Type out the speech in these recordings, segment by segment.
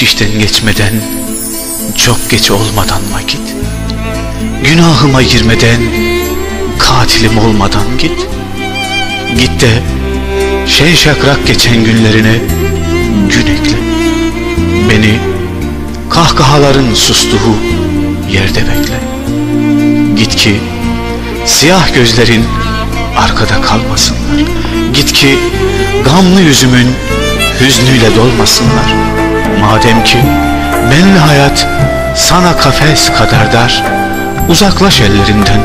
geçmeden Çok geç olmadan vakit. Günahıma girmeden Katilim olmadan git. Git de Şen şakrak geçen günlerine Gün ekle. Beni Kahkahaların sustuğu Yerde bekle. Git ki Siyah gözlerin Arkada kalmasınlar. Git ki Gamlı yüzümün Hüznüyle dolmasınlar Madem ki Benli hayat Sana kafes kadar dar Uzaklaş ellerinden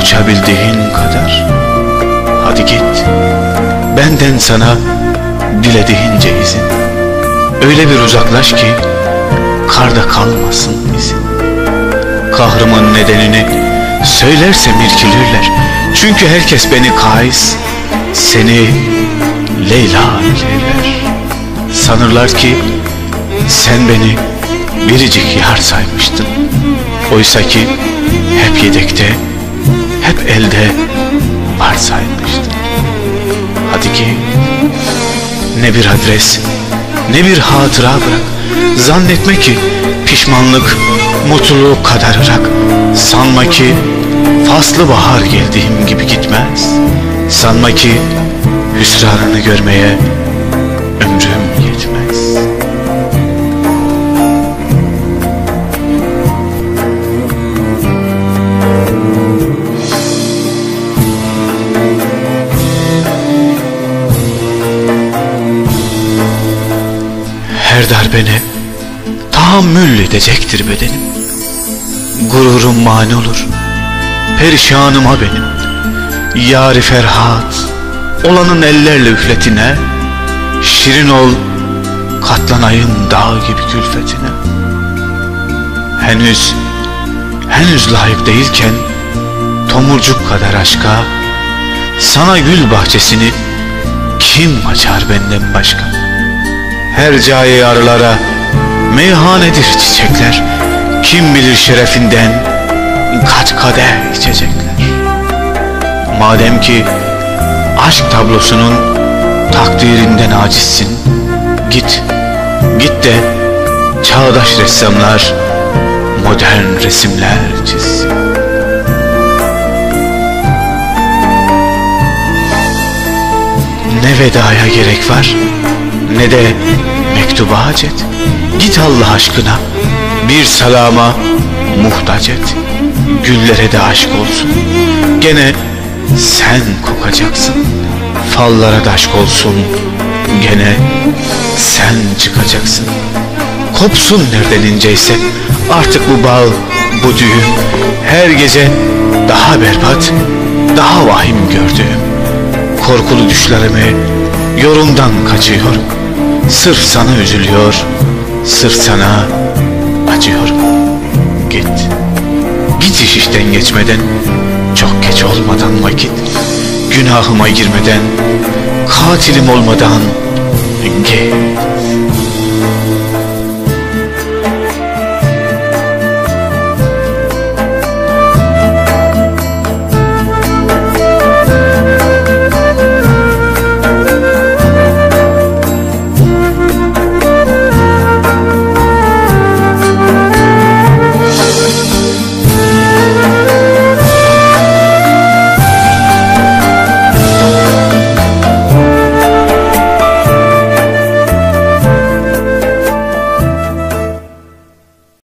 Uçabildiğin kadar. Hadi git Benden sana Dilediğince izin Öyle bir uzaklaş ki Karda kalmasın izin. Kahrımın nedenini Söylersem irkilirler Çünkü herkes beni kais Seni Leyla bilirler. Sanırlar ki Sen beni Biricik yar saymıştın. Oysa ki Hep yedekte Hep elde Var saymıştın. Hadi ki Ne bir adres Ne bir hatıra bırak. Zannetme ki Pişmanlık Mutluluğu kadar ırak. Sanma ki Faslı bahar geldiğim gibi gitmez. Sanma ki Hüsranını görmeye darbene Tahammül edecektir bedenim. Gururum mani olur Perişanıma benim. Yari Ferhat Olanın ellerle üfletine Şirin ol Katlanayım dağ gibi külfetine. Henüz Henüz layık değilken Tomurcuk kadar aşka Sana gül bahçesini Kim açar benden başka Her cahi arılara Meyhanedir çiçekler. Kim bilir şerefinden Kaç kadeh içecekler. Madem ki Aşk tablosunun Takdirinden acizsin Git Git de Çağdaş ressamlar Modern resimler çizsin. Ne vedaya gerek var Ne de mektuba hacet. Git Allah aşkına. Bir salama muhtaç et. Güllere de aşk olsun. Gene sen kokacaksın. Fallara da aşk olsun. Gene sen çıkacaksın. Kopsun nereden inceyse. Artık bu bal, bu düğün Her gece daha berbat Daha vahim gördüğüm. Korkulu düşlerimi Yorumdan kaçıyorum Sırf sana üzülüyor. Sırf sana acıyorum Git. Git iş işten geçmeden Çok geç olmadan vakit. Günahıma girmeden Katilim olmadan Git